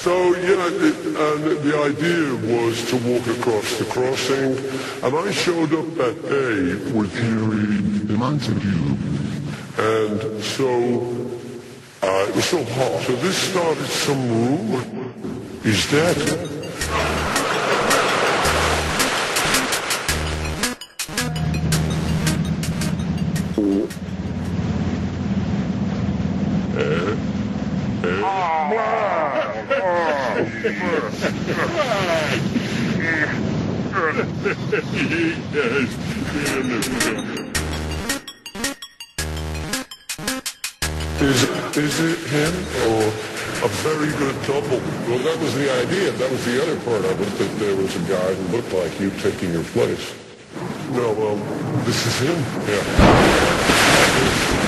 So yeah, it, and the idea was to walk across the crossing, and I showed up that day with Huey Montague, and so uh, it was so hot. So this started some rumor. He's dead. Is, is it him or a very good double? Well, that was the idea. That was the other part of it, that there was a guy who looked like you taking your place. No, well, this is him. Yeah.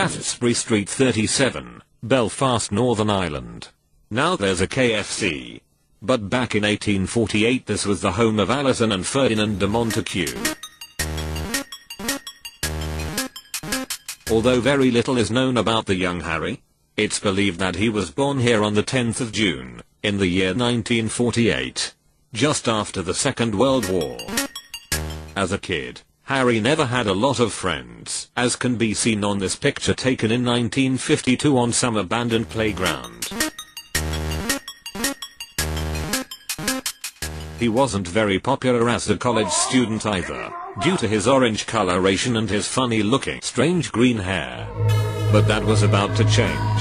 Shaftesbury Street 37, Belfast, Northern Ireland. Now there's a KFC. But back in 1848 this was the home of Alison and Ferdinand de Montague. Although very little is known about the young Harry, it's believed that he was born here on the 10th of June, in the year 1948, just after the Second World War. As a kid, Harry never had a lot of friends, as can be seen on this picture taken in 1952 on some abandoned playground. He wasn't very popular as a college student either, due to his orange coloration and his funny looking strange green hair. But that was about to change.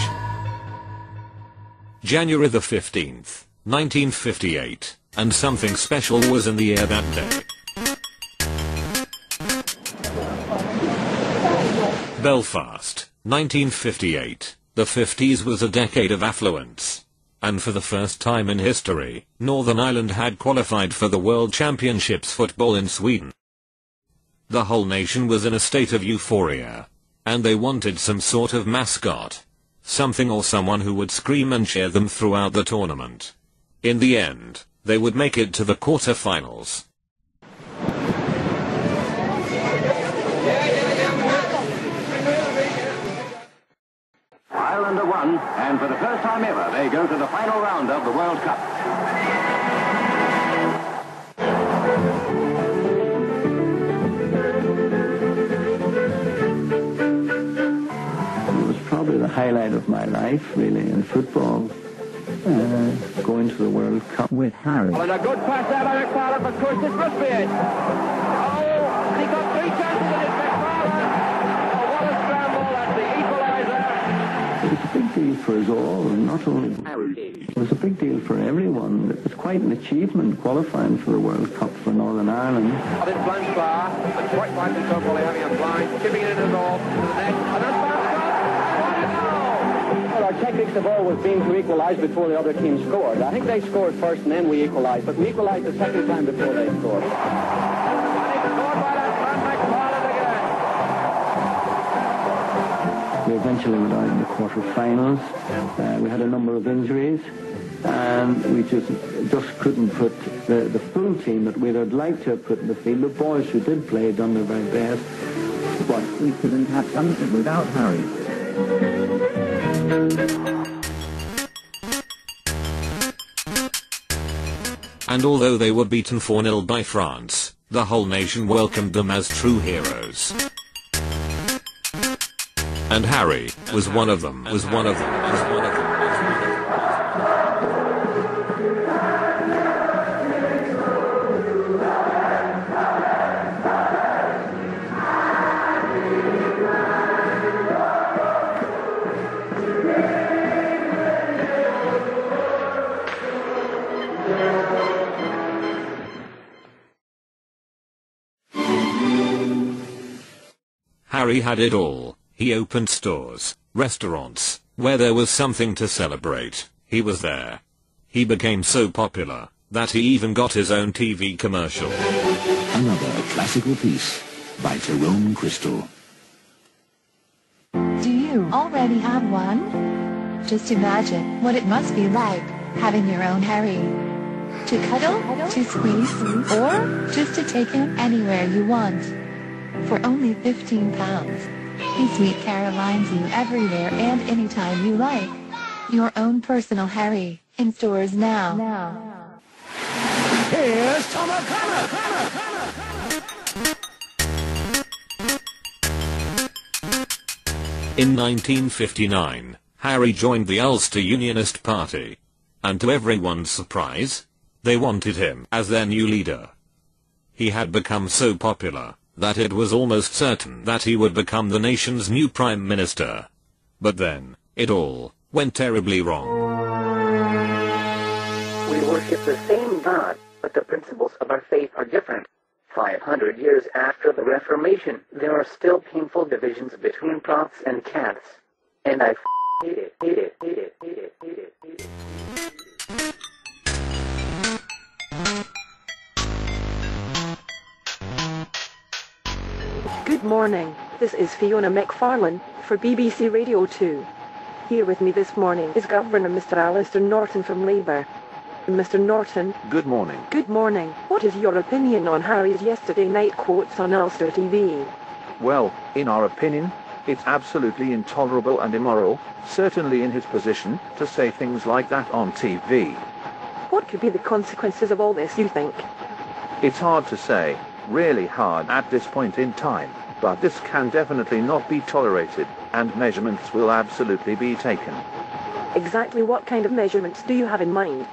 January the 15th, 1958, and something special was in the air that day. Belfast, 1958. The 50s was a decade of affluence. And for the first time in history, Northern Ireland had qualified for the World Championships football in Sweden. The whole nation was in a state of euphoria. And they wanted some sort of mascot. Something or someone who would scream and cheer them throughout the tournament. In the end, they would make it to the quarter-finals. Ireland have won, and for the first they go to the final round of the World Cup. It was probably the highlight of my life, really, in football. Uh, going to the World Cup with Harry. And a good pass out of McParland, of course this must be it. Oh, and he got three chances in it, McParland. Deal for us all, and not only It was a big deal for everyone. It was quite an achievement qualifying for the World Cup for Northern Ireland. Out in Blanchard, and quite rightly so, Polly having a blind, chipping it in and off to the net, and then Blanchard. Well, our techniques have always been to equalise before the other team scored. I think they scored first and then we equalised, but we equalised the second time before they scored. We eventually went out in the quarter-finals. Uh, we had a number of injuries, and we just just couldn't put the, the full team that we'd have liked to have put in the field. The boys who did play done their very best, but we couldn't have done it without Harry. And although they were beaten 4-0 by France, the whole nation welcomed them as true heroes. And Harry was one of them, was one of them, was one of them. Harry had it all. He opened stores, restaurants, where there was something to celebrate. He was there. He became so popular that he even got his own TV commercial. Another classical piece by Tyrone Crystal. Do you already have one? Just imagine what it must be like having your own Harry. To cuddle, to squeeze, or just to take him anywhere you want. For only 15 pounds. Be Sweet Carolines you everywhere and anytime you like. Your own personal Harry, in stores now. now. Here's Tom In 1959, Harry joined the Ulster Unionist Party. And to everyone's surprise, they wanted him as their new leader. He had become so popular that it was almost certain that he would become the nation's new prime minister. But then, it all went terribly wrong. We worship the same God, but the principles of our faith are different. 500 years after the Reformation, there are still painful divisions between Prots and Cats. And I hate it, hate it, hate it, hate it, hate it, Good morning. This is Fiona McFarlane for BBC Radio 2. Here with me this morning is Governor Mr. Alistair Norton from Labour. Mr. Norton, Good morning. good morning. What is your opinion on Harry's yesterday night quotes on Ulster TV? Well, in our opinion, it's absolutely intolerable and immoral, certainly in his position, to say things like that on TV. What could be the consequences of all this, you think? It's hard to say, really hard at this point in time, but this can definitely not be tolerated, and measurements will absolutely be taken. Exactly what kind of measurements do you have in mind?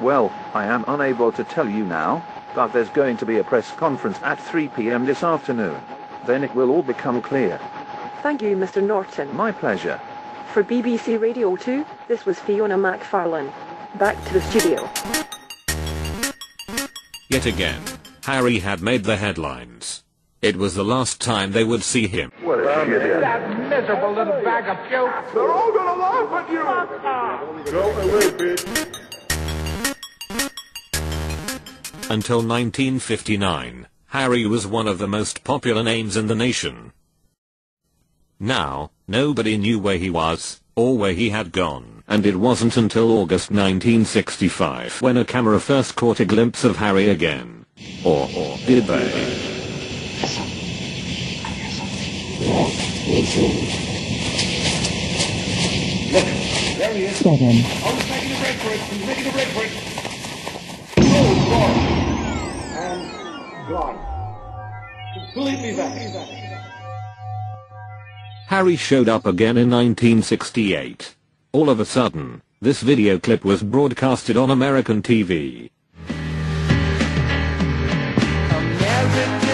Well, I am unable to tell you now, but there's going to be a press conference at 3 p.m. this afternoon. Then it will all become clear. Thank you, Mr. Norton. My pleasure. For BBC Radio 2, this was Fiona MacFarlane. Back to the studio. Yet again, Harry had made the headlines. It was the last time they would see him. What a shit That miserable little bag of puke. They're all gonna laugh at you! Go away, bitch. Until 1959, Harry was one of the most popular names in the nation. Now, nobody knew where he was, or where he had gone, and it wasn't until August 1965 when a camera first caught a glimpse of Harry again. Or, or did they? Seven. Harry showed up again in 1968. All of a sudden, this video clip was broadcasted on American TV. Thank you.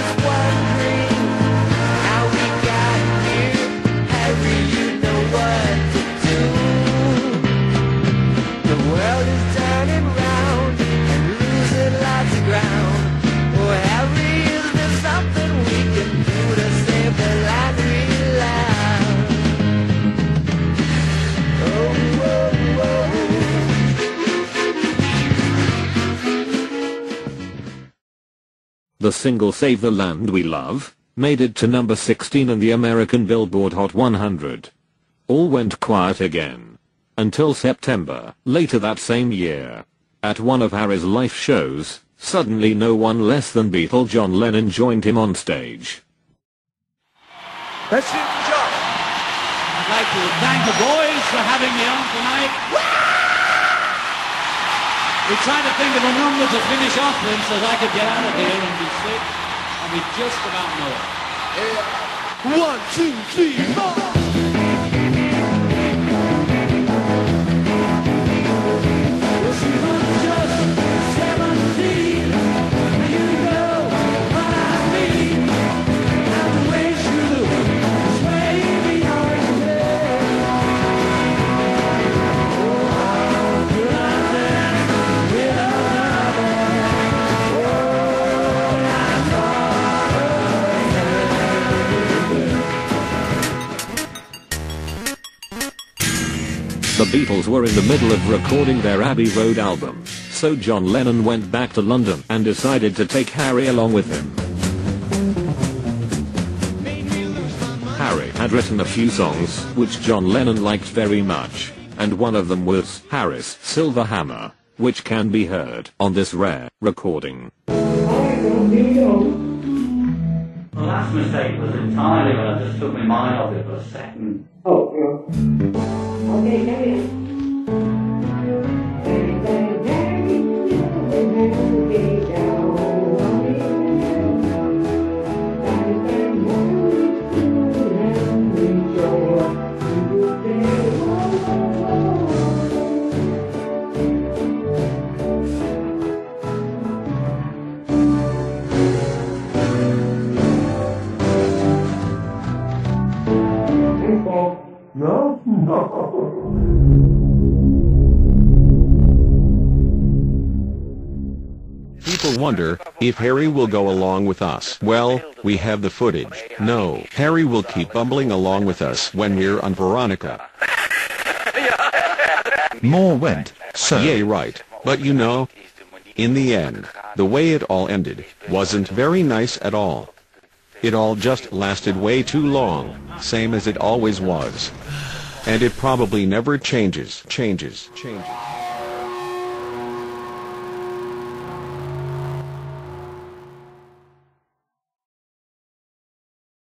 The single Save the Land We Love made it to number 16 in the American Billboard Hot 100. All went quiet again. Until September, later that same year. At one of Harry's live shows, suddenly no one less than Beatle John Lennon joined him on stage. Let's hear from John. I'd like to thank the boys for having me on tonight. We tried to think of a number to finish off with so that I could get out of here and be sick, and we just about know it. One, two, three, four. Beatles were in the middle of recording their Abbey Road album, so John Lennon went back to London and decided to take Harry along with him. Harry had written a few songs which John Lennon liked very much, and one of them was Harry's Silver Hammer. which can be heard on this rare recording. Mistake was entirely when I just took my mind off it for a second. Oh, yeah. Okay, carry on. No? People wonder if Harry will go along with us. Well, we have the footage. No, Harry will keep bumbling along with us when we're on Veronica. More went, so... Yay, right. But you know, in the end, the way it all ended wasn't very nice at all. It all just lasted way too long, same as it always was. And it probably never changes, changes, changes.